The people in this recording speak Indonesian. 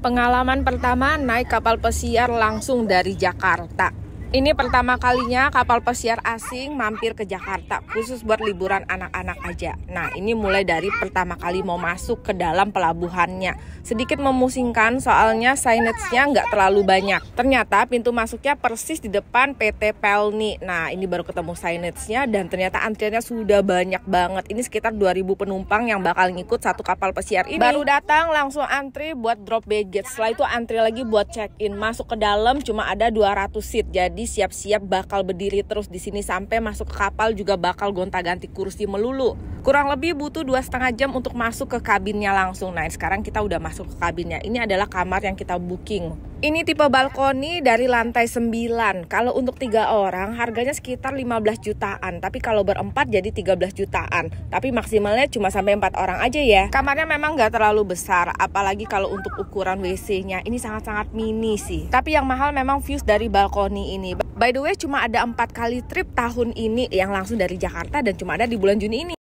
Pengalaman pertama naik kapal pesiar langsung dari Jakarta. Ini pertama kalinya kapal pesiar asing mampir ke Jakarta khusus buat liburan anak-anak aja. Nah ini mulai dari pertama kali mau masuk ke dalam pelabuhannya. Sedikit memusingkan soalnya signage-nya nggak terlalu banyak. Ternyata pintu masuknya persis di depan PT Pelni. Nah ini baru ketemu signage-nya dan ternyata antriannya sudah banyak banget. Ini sekitar 2000 penumpang yang bakal ngikut satu kapal pesiar ini. Baru datang langsung antri buat drop baggage. Setelah itu antri lagi buat check-in. Masuk ke dalam cuma ada 200 seat. Jadi jadi siap-siap bakal berdiri terus di sini sampai masuk ke kapal juga bakal gonta-ganti kursi melulu. Kurang lebih butuh dua setengah jam untuk masuk ke kabinnya langsung. Nah sekarang kita udah masuk ke kabinnya. Ini adalah kamar yang kita booking. Ini tipe balkoni dari lantai 9. Kalau untuk tiga orang harganya sekitar 15 jutaan. Tapi kalau berempat jadi 13 jutaan. Tapi maksimalnya cuma sampai empat orang aja ya. Kamarnya memang nggak terlalu besar. Apalagi kalau untuk ukuran WC-nya. Ini sangat-sangat mini sih. Tapi yang mahal memang views dari balkoni ini. By the way cuma ada empat kali trip tahun ini yang langsung dari Jakarta dan cuma ada di bulan Juni ini.